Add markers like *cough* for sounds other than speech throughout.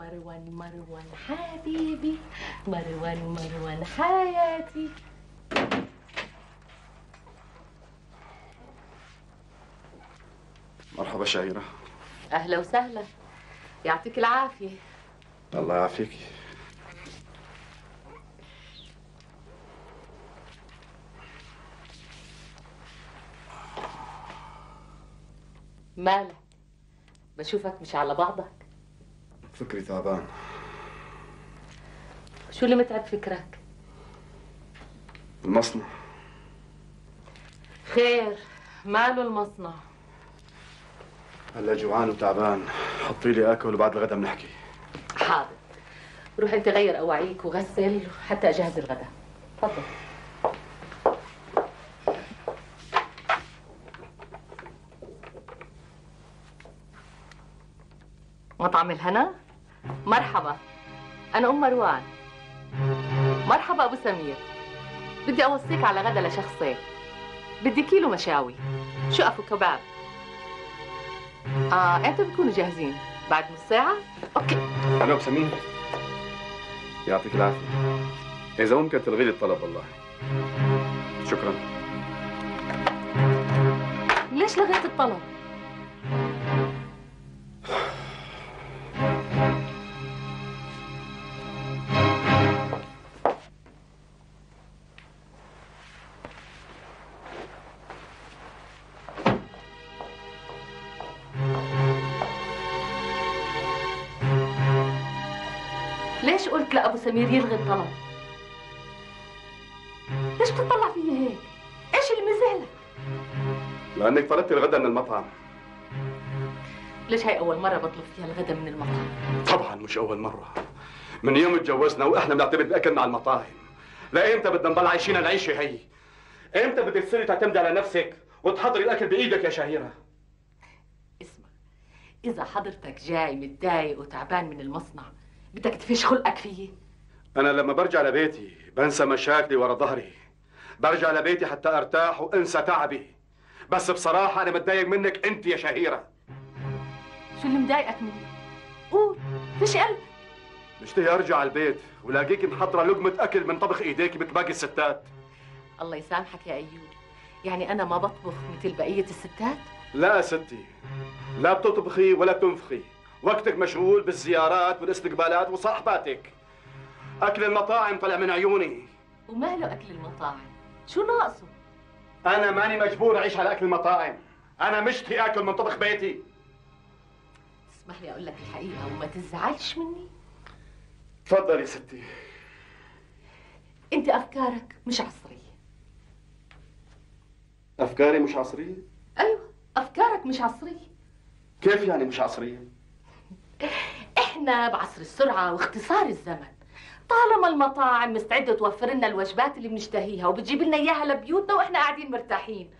مروان مروان حبيبي. مروان مروان حياتي. مرحبا شهيرة أهلا وسهلا. يعطيك العافية. الله يعافيك. مالك؟ بشوفك مش على بعضك. فكري تعبان. شو اللي متعب فكرك؟ المصنع. خير ماله المصنع؟ هلا جوعان وتعبان. حطي لي أكل وبعد الغدا بنحكي. حاضر. روح انت غير أواعيك وغسل حتى أجهز الغداء. تفضل. مطعم الهنا؟ مرحبا. أنا أم مروان. مرحبا أبو سمير. بدي أوصيك على غدا لشخصين. بدي كيلو مشاوي. شقف وكباب آه إمتى بتكونوا جاهزين؟ بعد نص ساعة؟ أوكي. أنا أبو سمير. يعطيك العافية. إذا ممكن تلغي لي الطلب والله. شكرا. ليش لغيت الطلب؟ سمير يلغي الطلب؟ ليش بتطلع فيي هيك؟ إيش اللي مزعلك؟ لانك طلبت الغدا من المطعم ليش هاي أول مرة بطلب فيها الغداء من المطعم؟ طبعا مش أول مرة من يوم اتجوزنا وإحنا بنعتمد الاكل مع المطاعم لايمتى بدنا نضل عايشين العيشة هي إمتى بدك تصيري تعتمدي على نفسك وتحضري الأكل بإيدك يا شهيرة اسمع إذا حضرتك جاي متضايق وتعبان من المصنع بدك تفش خلقك فيي أنا لما برجع لبيتي بنسى مشاكلي ورا ظهري. برجع لبيتي حتى أرتاح وأنسى تعبي. بس بصراحة أنا متضايق منك أنت يا شهيرة. شو اللي مضايقك مني؟ قول فيش قلب. مشتهي على البيت ولاقيك محضرة لقمة أكل من طبخ ايديك مثل باقي الستات. الله يسامحك يا أيوب. يعني أنا ما بطبخ مثل بقية الستات؟ لا يا ستي لا بتطبخي ولا بتنفخي. وقتك مشغول بالزيارات والاستقبالات وصاحباتك. أكل المطاعم طلع من عيوني. وماله أكل المطاعم؟ شو ناقصه؟ أنا ماني مجبور أعيش على أكل المطاعم. أنا مشتهي آكل من طبخ بيتي. اسمح لي أقول لك الحقيقة وما تزعلش مني. تفضل يا ستي. أنت أفكارك مش عصرية. أفكاري مش عصرية؟ أيوة أفكارك مش عصرية. كيف يعني مش عصرية؟ *laughs* إحنا بعصر السرعة واختصار الزمن. طالما المطاعم مستعدة توفر لنا الوجبات اللي بنشتهيها وبتجيب لنا إياها لبيوتنا وإحنا قاعدين مرتاحين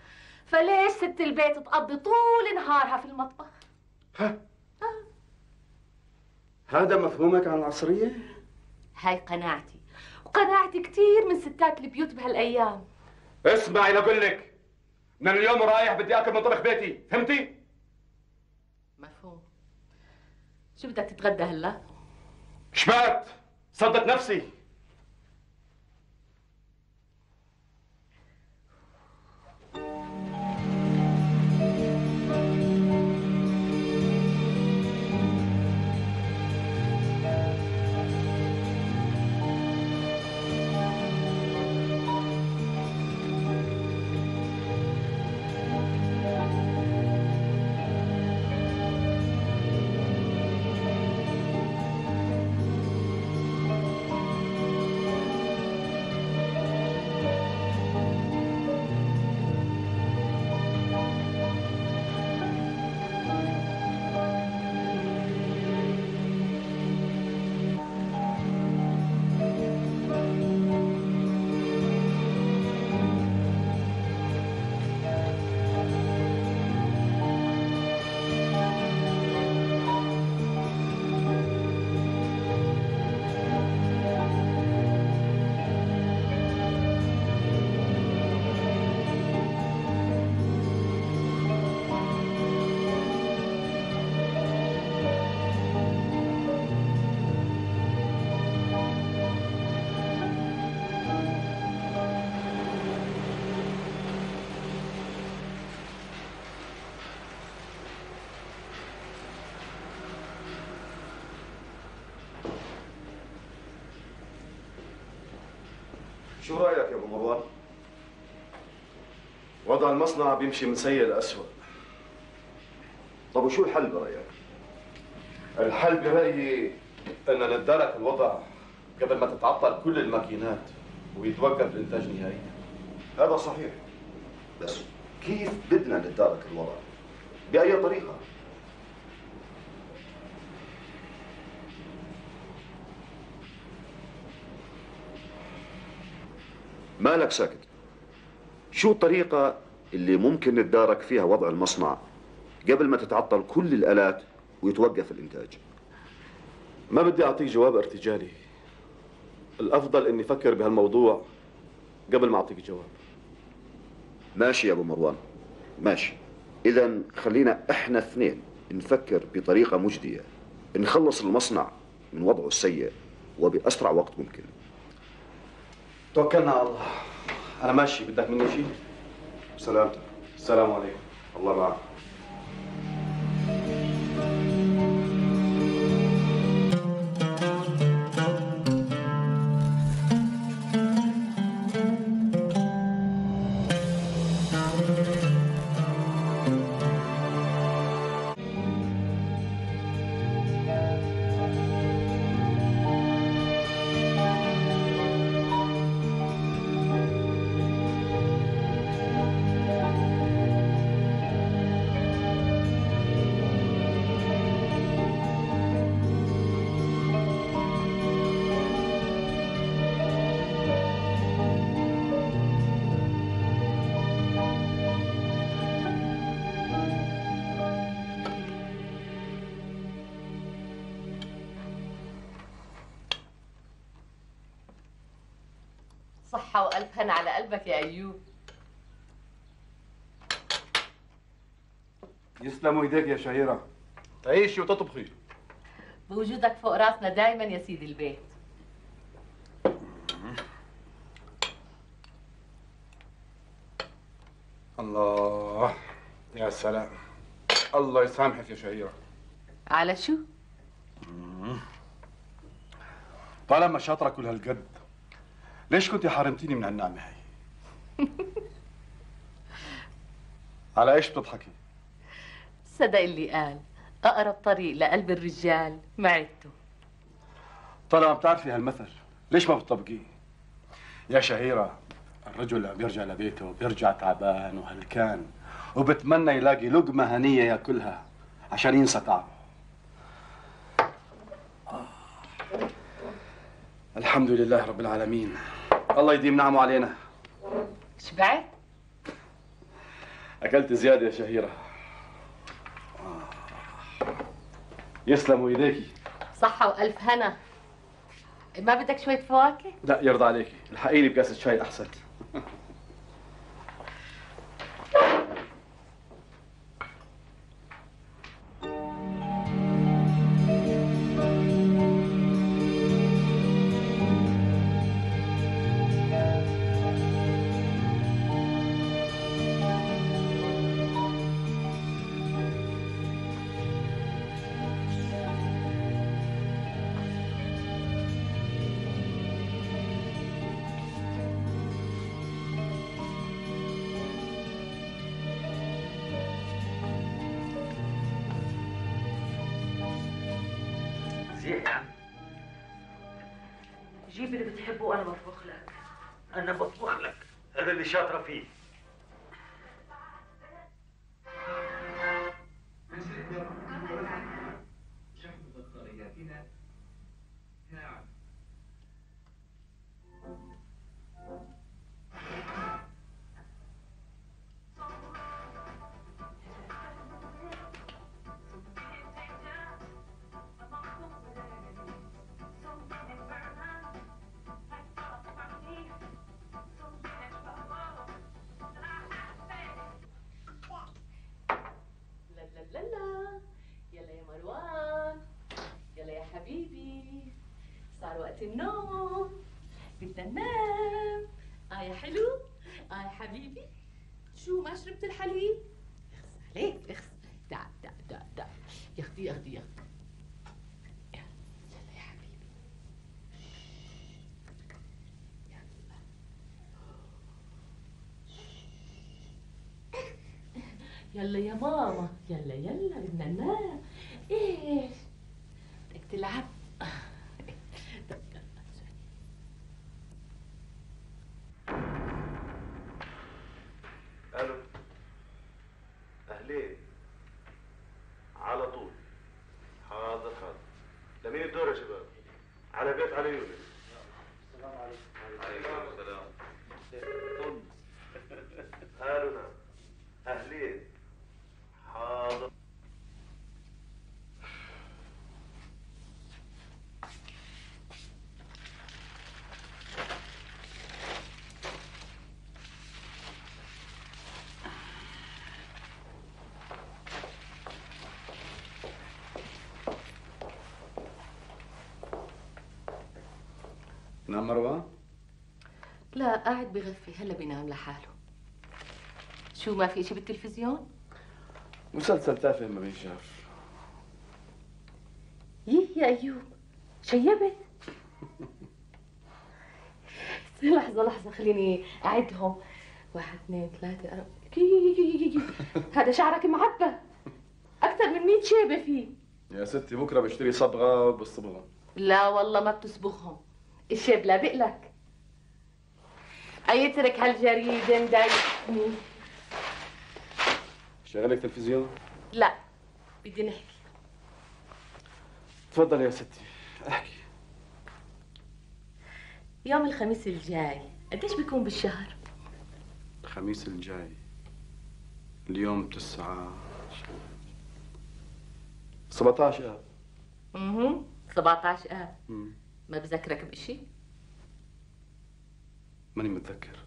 فليش ست البيت تقضي طول نهارها في المطبخ؟ هذا مفهومك عن العصرية؟ هاي قناعتي وقناعتي كتير من ستات البيوت بهالأيام. اسمعي لقول لك من اليوم رايح بدي أكل من طبخ بيتي فهمتي؟ مفهوم. شو بدك تتغدى هلا؟ شبعت. صدت نفسي. شو رأيك يا أبو مروان؟ وضع المصنع بيمشي من سيء لأسوأ. طب وشو الحل برأيك؟ الحل برأيي أن نتدارك الوضع قبل ما تتعطل كل الماكينات ويتوقف الإنتاج نهائيا. هذا صحيح. بس كيف بدنا نتدارك الوضع؟ بأي طريقة؟ مالك ساكت. شو الطريقة اللي ممكن نتدارك فيها وضع المصنع قبل ما تتعطل كل الآلات ويتوقف الإنتاج؟ ما بدي أعطيك جواب ارتجالي. الأفضل إني أفكر بهالموضوع قبل ما أعطيك جواب. ماشي يا أبو مروان. ماشي. إذا خلينا إحنا اثنين نفكر بطريقة مجدية. نخلص المصنع من وضعه السيء وبأسرع وقت ممكن. توكلنا على الله. أنا ماشي بدك مني شيء؟ سلامتك. السلام عليكم. الله معك. صحة وألف هنا على قلبك يا أيوب. يسلموا إيديك يا شهيرة. تعيشي وتطبخي. بوجودك فوق راسنا دايما يا سيدي البيت. الله يا سلام. الله يسامحك يا شهيرة. على شو؟ طالما شاطرة كل هالقد. ليش كنت حارمتيني من هالنعمة هي؟ *laughs* على إيش بتضحكي؟ صدق اللي قال أقرب طريق لقلب الرجال معدته طالما بتعرفي هالمثل ليش ما بتطبقيه؟ يا شهيرة الرجل لما بيرجع لبيته بيرجع تعبان وهلكان وبتمنى يلاقي لقمة هنية يأكلها عشان ينسى تعبه آه. الحمد لله رب العالمين الله يديم نعمه علينا شبعت؟ أكلت زيادة يا شهيرة آه. يسلموا ايديكي صحة وألف هنا ما بدك شوية فواكه؟ لا يرضى عليكي الحقيني بكاسة شاي أحسن عم جيب اللي بتحبه وأنا بطبخ لك. أنا بطبخ لك. هذا اللي شاطرة فيه. ياخدي ياخدي يلا يا ماما يلا يلا بدنا ننام. إيش؟ بدك تلعب؟ نعم مروان لا قاعد بغفي هلا بينام لحاله. شو ما في شيء بالتلفزيون؟ مسلسل تافه ما بينشاف. ييه يا أيوب شيبت *laughs* لحظة لحظة خليني أعدهم. واحد اثنين ثلاثة أربعة. *laughs* هذا شعرك معبى. أكثر من 100 شيبة فيه. يا ستي بكرة بشتري صبغة وبالصبغه لا والله ما بتصبغهم الشيب لابق لك. أيترك هالجريدة مضايقني شغلك تلفزيون؟ لا بدي نحكي. تفضل يا ستي احكي. يوم الخميس الجاي قديش بيكون بالشهر؟ الخميس الجاي. اليوم تسعة. 17 آب. أها 17 آب. ما بذكرك بشي؟ ماني متذكر.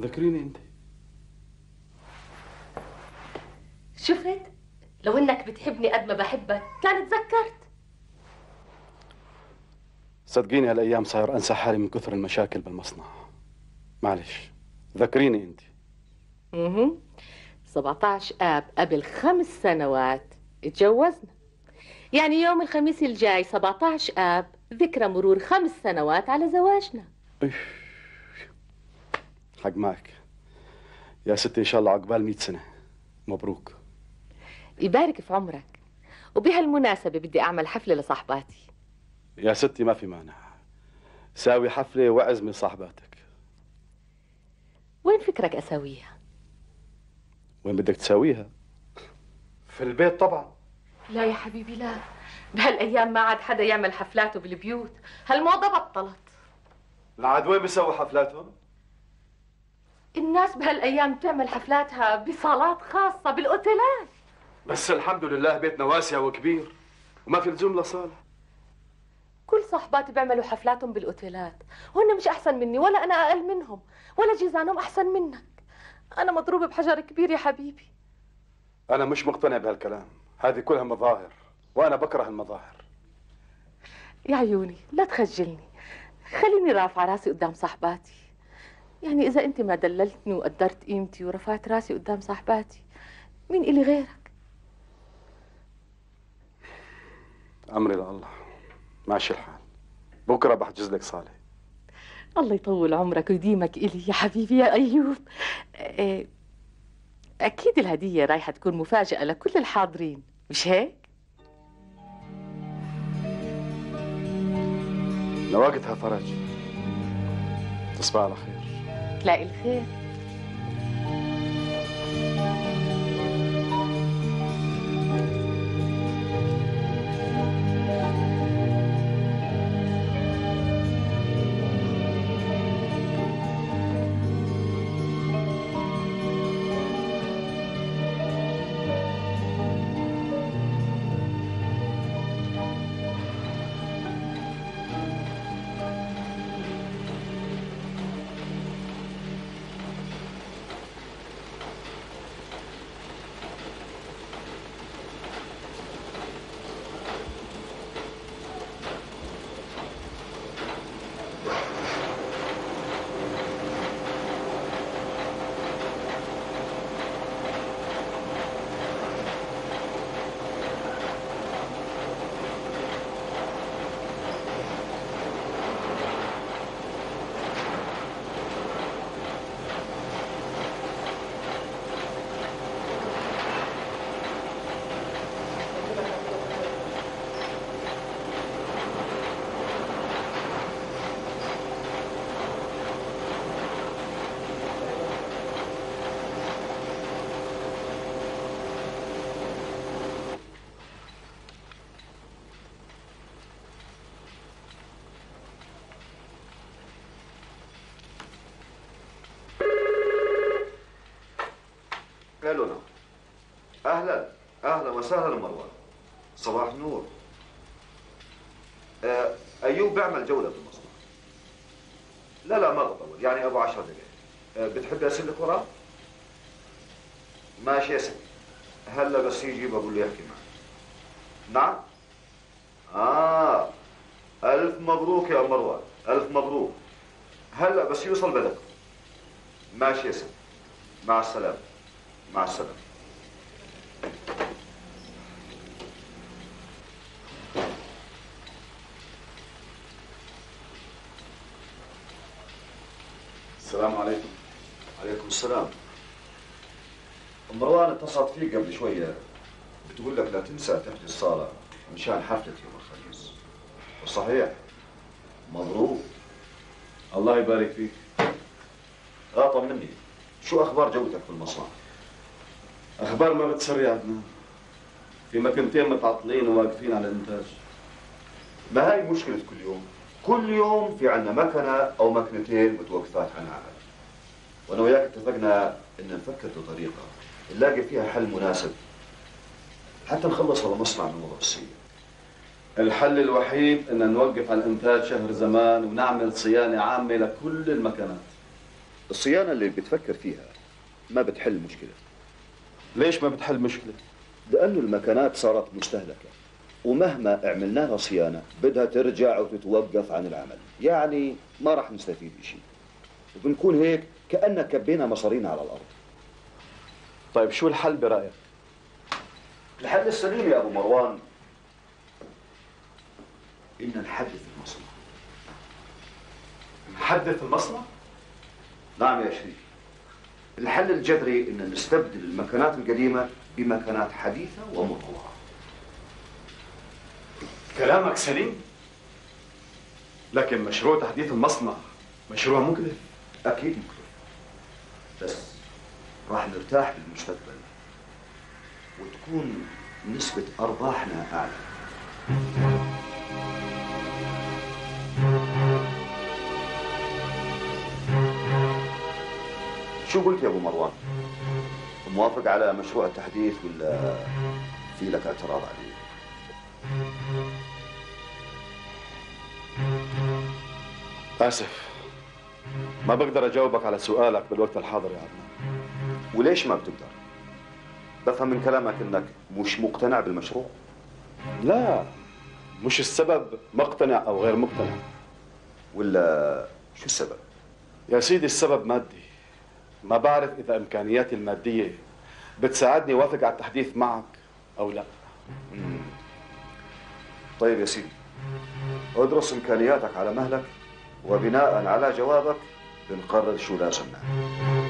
ذكريني أنت. شفت؟ لو إنك بتحبني قد ما بحبك كان تذكرت صدقيني هالأيام صاير أنسى حالي من كثر المشاكل بالمصنع. معلش ذكريني أنت. أها 17 آب قبل خمس سنوات اتجوزنا. يعني يوم الخميس الجاي 17 آب ذكرى مرور خمس سنوات على زواجنا. حق معك يا ستي إن شاء الله عقبال 100 سنة. مبروك. يبارك في عمرك. وبهالمناسبة بدي أعمل حفلة لصاحباتي. يا ستي ما في مانع. ساوي حفلة واعزمي صاحباتك. وين فكرك أسويها؟ وين بدك تساويها؟ في البيت طبعا. لا يا حبيبي لا. بهالأيام ما عاد حدا يعمل حفلاته بالبيوت. هالموضة بطلت. العاد وين بيسوي حفلاتهم؟ الناس بهالأيام تعمل حفلاتها بصالات خاصة بالأوتيلات. بس الحمد لله بيتنا واسع وكبير. وما في لزوم لصالة. كل صاحباتي بيعملوا حفلاتهم بالأوتيلات. وهن مش أحسن مني ولا أنا أقل منهم ولا جيزانهم أحسن منك. أنا مضروبة بحجر كبير يا حبيبي. أنا مش مقتنع بهالكلام. هذه كلها مظاهر وأنا بكره المظاهر. يا عيوني لا تخجلني. خليني رافعة راسي قدام صاحباتي. يعني إذا أنت ما دللتني وقدرت قيمتي ورفعت راسي قدام صاحباتي مين إلي غيرك؟ أمري لله ماشي الحال. بكرة بحجز لك صالة. الله يطول عمرك ويديمك إلي يا حبيبي يا أيوب. إيه، أكيد الهدية رايحة تكون مفاجأة لكل الحاضرين مش هيك؟ لوقتها فرج. تصبح على خير. تلاقي الخير. أهلا. أهلا وسهلا مروان صباح النور. آه، أيوب بيعمل جولة بالمصنع لا لا ما بطول يعني أبو عشر دقائق آه، بتحب ارسل لك وراه؟ ماشي يا سيدي. هلا بس يجي بقول له يحكي معك. نعم؟ آه. ألف مبروك يا مروان. ألف مبروك. هلا بس يوصل بدك ماشي يا سيدي. مع السلامة. مع السلامة. السلام عليكم. عليكم السلام. مروان اتصلت فيك قبل شوية. بتقول لك لا تنسى تحت الصالة مشان حفلة يوم الخميس. صحيح مبروك. الله يبارك فيك. آه طمني شو أخبار جودتك في المصنع؟ أخبار ما بتسر يا عدنان في مكنتين متعطلين وواقفين على الإنتاج. ما هاي مشكلة كل يوم؟ كل يوم في عنا مكنة أو مكنتين متوقفات عن العمل وأنا وياك اتفقنا إن نفكر بطريقة نلاقي فيها حل مناسب. حتى نخلص المصنع من وضع السيء الحل الوحيد إن نوقف عن الإنتاج شهر زمان ونعمل صيانة عامة لكل المكانات الصيانة اللي بتفكر فيها ما بتحل المشكلة ليش ما بتحل مشكلة؟ لأنه المكانات صارت مستهلكة. ومهما عملنا لها صيانة بدها ترجع وتتوقف عن العمل. يعني ما راح نستفيد بشيء وبنكون هيك كأننا كبينا مصارينا على الأرض. طيب شو الحل برأيك؟ الحل السليم يا أبو مروان. إن نحدث المصنع. نحدث المصنع؟ نعم يا شريف. الحل الجذري إن نستبدل المكانات القديمة بمكانات حديثة ومطورة كلامك سليم لكن مشروع تحديث المصنع مشروع مكلف أكيد مكلف بس راح نرتاح بالمستقبل وتكون نسبة أرباحنا أعلى شو قلت يا أبو مروان؟ موافق على مشروع التحديث ولا في لك اعتراض عليه؟ آسف. ما بقدر أجاوبك على سؤالك بالوقت الحاضر يا عدنان. وليش ما بتقدر؟ بفهم من كلامك إنك مش مقتنع بالمشروع. لا مش السبب مقتنع أو غير مقتنع. ولا شو السبب؟ يا سيدي السبب مادي. ما بعرف إذا إمكانياتي المادية بتساعدني أوافق على التحديث معك أو لا. طيب يا سيدي. أدرس إمكانياتك على مهلك وبناء على جوابك بنقرر شو لازم نعمل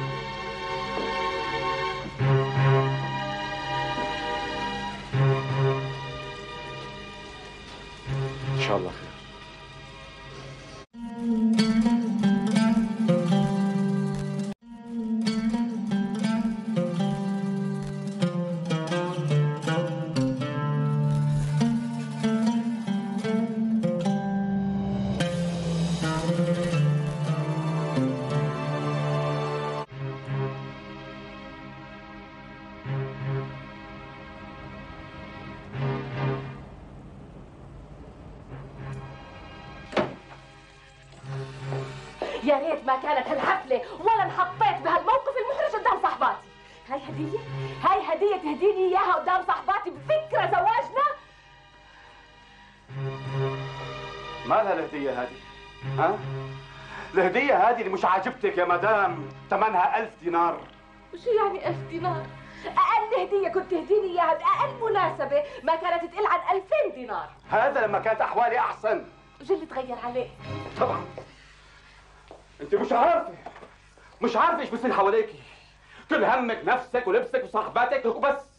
يا ريت ما كانت هالحفلة ولا انحطيت بهالموقف المحرج قدام صاحباتي. هاي هدية؟ هاي هدية تهديني إياها قدام صاحباتي بفكرة زواجنا؟ مالها الهدية هذه؟ ها؟ الهدية هذه اللي مش عاجبتك يا مدام ثمنها ألف دينار. شو يعني ألف دينار؟ أقل هدية كنت تهديني إياها بأقل مناسبة ما كانت تقل عن ألفين دينار. هذا لما كانت أحوالي أحسن. وش اللي تغير عليه طبعا. انت مش عارفه مش عارفه إيش بصير حواليكي كل همك نفسك ولبسك وصاحباتك وبس.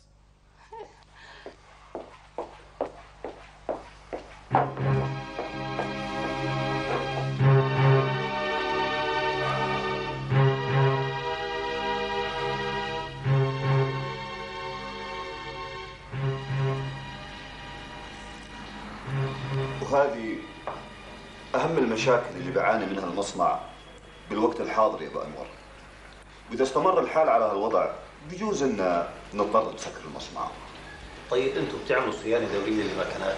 وهذه أهم المشاكل اللي بيعاني منها المصنع. بالوقت الحاضر يا أبو أنور. وإذا استمر الحال على هالوضع بجوز أن نضطر نسكر المصنع. طيب أنتم بتعملوا صيانة دورية للمكنات؟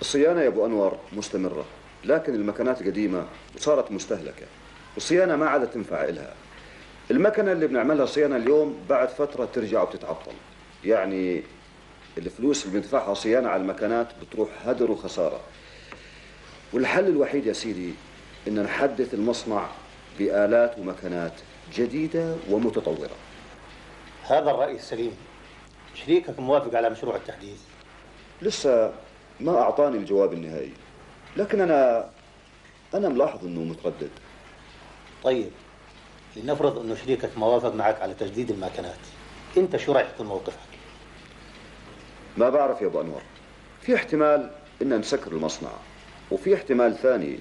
الصيانة يا أبو أنور مستمرة لكن المكنات قديمة وصارت مستهلكة والصيانة ما عادت تنفع إلها. المكنة اللي بنعملها صيانة اليوم بعد فترة ترجع وتتعطل يعني الفلوس اللي بندفعها صيانة على المكنات بتروح هدر وخسارة. والحل الوحيد يا سيدي إن نحدث المصنع بآلات ومكنات جديدة ومتطورة. هذا الراي السليم شريكك موافق على مشروع التحديث؟ لسه ما أعطاني الجواب النهائي لكن أنا أنا ملاحظ إنه متردد. طيب لنفرض إنه شريكك ما وافق معك على تجديد الماكينات أنت شو راح يكون موقفك؟ ما بعرف يا أبو أنور. في احتمال إن نسكر المصنع وفي احتمال ثاني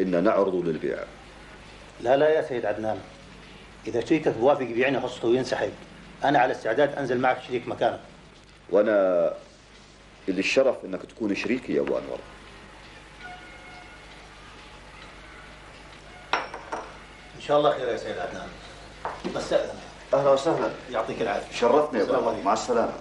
إن نعرضه للبيع. لا لا يا سيد عدنان. إذا شريكك بوافق يبيعني حصته وينسحب. أنا على استعداد أنزل معك شريك مكانك. وأنا اللي الشرف إنك تكون شريكي يا أبو أنور. إن شاء الله خير يا سيد عدنان. بستاذن أهلا. وسهلا. يعطيك العافية. شرفتني يا أبو. مع السلامة.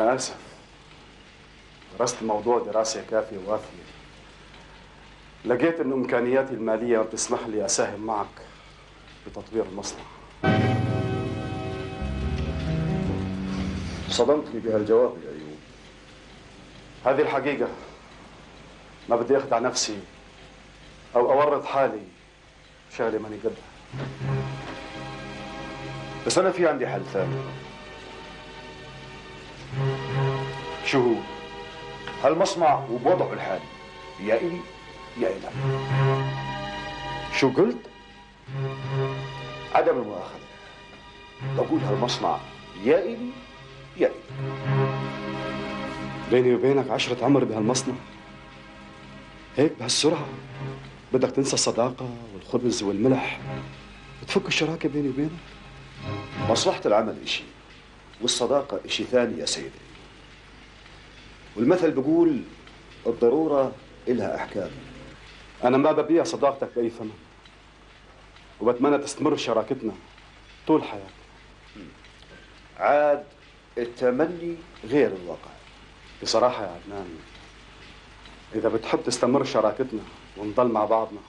أنا آسف. درست الموضوع دراسة كافية وافية لقيت أن إمكانياتي المالية ما بتسمح لي أساهم معك بتطوير المصنع. صدمتني بهالجواب يا أيوب. هذه الحقيقة ما بدي أخدع نفسي أو أورط حالي شغلة ماني قدها. بس أنا في عندي حل ثاني. شو هو؟ هالمصنع وبوضعه الحالي؟ يا إلي يا إلك شو قلت؟ عدم المؤاخذة. بقول هالمصنع يا إلي يا إلك بيني وبينك عشرة عمر بهالمصنع. هيك بهالسرعة. بدك تنسى الصداقة والخبز والملح. وتفك الشراكة بيني وبينك. مصلحة العمل إشي. والصداقة إشي ثاني يا سيدي. والمثل بقول الضرورة إلها أحكام. أنا ما ببيع صداقتك بأي ثمن وبتمنى تستمر شراكتنا طول حياتي عاد التمني غير الواقع. بصراحة يا عدنان إذا بتحب تستمر شراكتنا ونضل مع بعضنا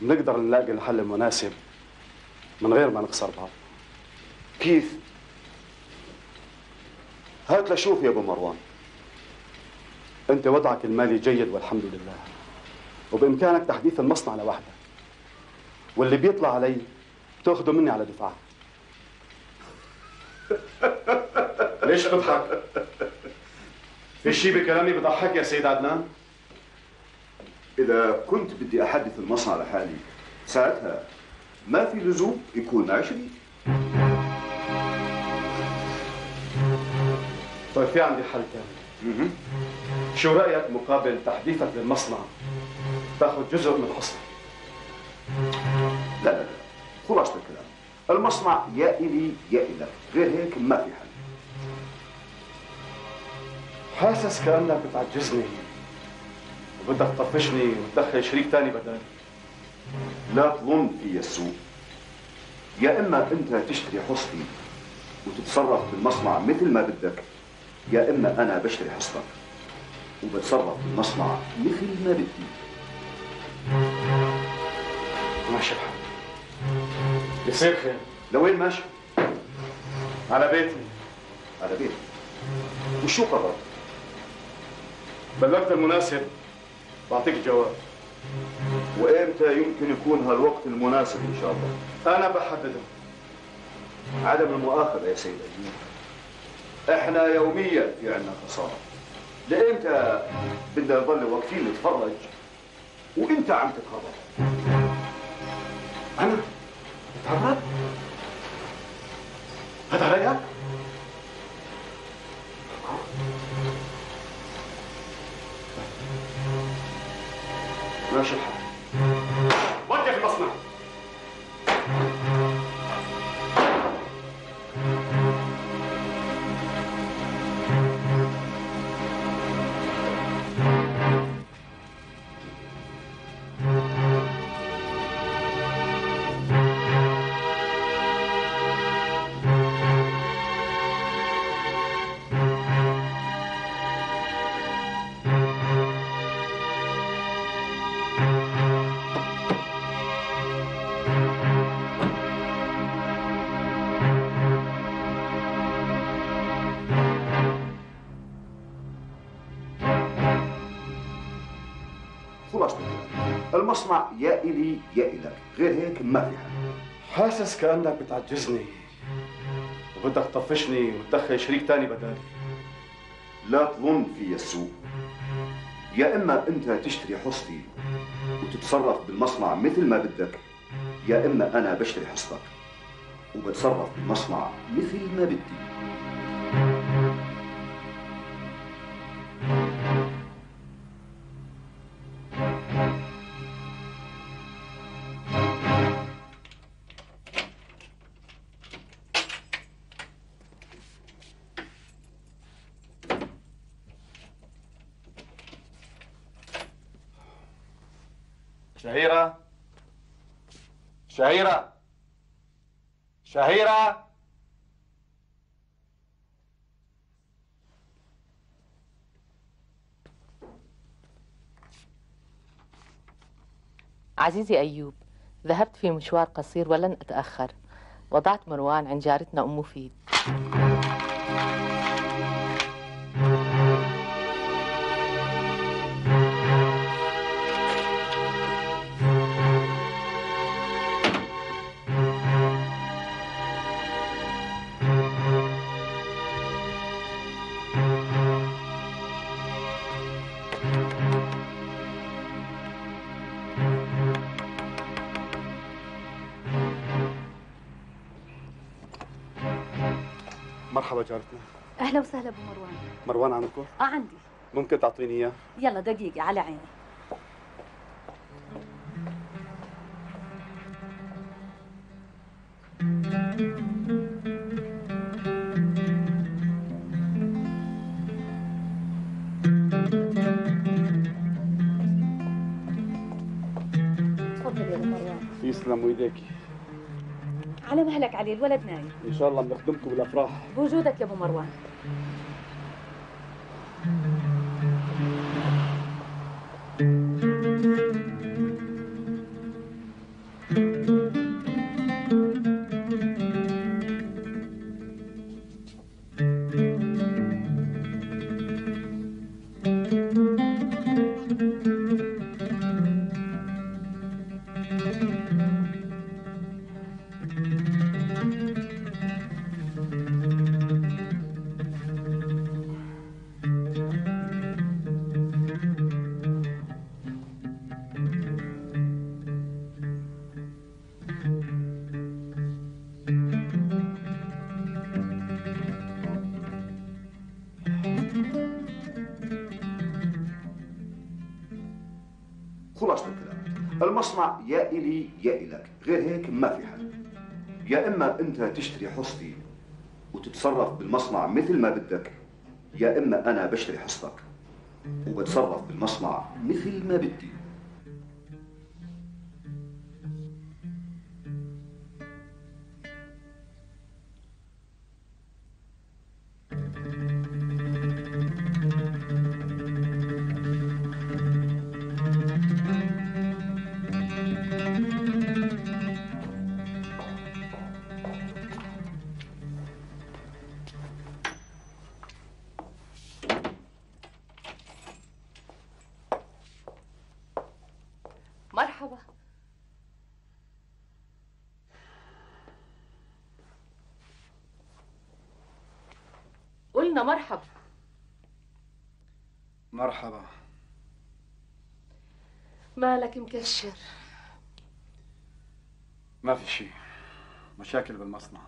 بنقدر نلاقي الحل المناسب من غير ما نخسر بعض. كيف؟ هات لشوف يا أبو مروان. أنت وضعك المالي جيد والحمد لله. وبإمكانك تحديث المصنع لوحدك واللي بيطلع علي بتاخده مني على دفعات *laughs* ليش بتضحك؟ في شيء بكلامي بضحك يا سيد عدنان؟ إذا كنت بدي أحدث المصنع لحالي ساعتها ما في لزوم يكون معي شريك طيب في عندي حل ثاني شو رأيك مقابل تحديثك للمصنع تأخذ جزء من حصتك لا لا لا. خلاصة الكلام. المصنع يا إلي يا إلك غير هيك ما في حل. حاسس كأنك بتعجزني. وبدك تطفشني وتدخل شريك تاني بدالي لا تظن في السوق. يا إما أنت تشتري حصتي وتتصرف بالمصنع مثل ما بدك. يا إما أنا بشتري حصتك وبتصرف بالمصنع مثل ما بدي. ماشي الحال يصير خير. لوين ماشي؟ على بيتي. على بيت وشو قررت؟ بلغت المناسب. بعطيك جواب. وإمتى يمكن يكون هالوقت المناسب إن شاء الله؟ أنا بحدده. عدم المؤاخذة يا سيد أيوب إحنا يوميا في عنا خسارة. لإمتى بدنا نضل واقفين نتفرج؟ وانت عم تتخرج أنا؟ اتهرب هذا رأيك؟ ماشي الحال. وقف المصنع. حاسس كأنك بتعجزني. وبدك تطفشني وتدخل شريك تاني بدالي. لا تظن في السوء يا إما أنت تشتري حصتي وتتصرف بالمصنع مثل ما بدك يا إما أنا بشتري حصتك وبتصرف بالمصنع مثل ما بدي. شهيرة. شهيرة. عزيزي أيوب ذهبت في مشوار قصير ولن أتأخر. وضعت مروان عند جارتنا أم مفيد. مرحبا جارتنا أهلا وسهلا أبو مروان. مروان عندكم؟ آه عندي. ممكن تعطيني إياه؟ يلا دقيقة على عيني. على مهلك علي الولد نايم. إن شاء الله بنخدمكم بالأفراح. بوجودك يا أبو مروان. ما في حل يا إما أنت تشتري حصتي وتتصرف بالمصنع مثل ما بدك يا إما أنا بشتري حصتك وبتصرف بالمصنع مثل ما بدي. قلنا مرحبا. مرحبا. مالك مكشر؟ ما في شيء. مشاكل بالمصنع.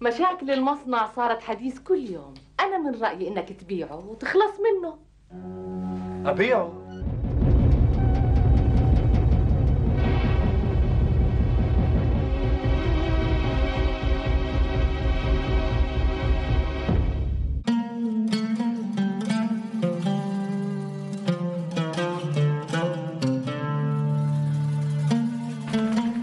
مشاكل المصنع صارت حديث كل يوم. أنا من رأيي إنك تبيعه وتخلص منه. أبيعه؟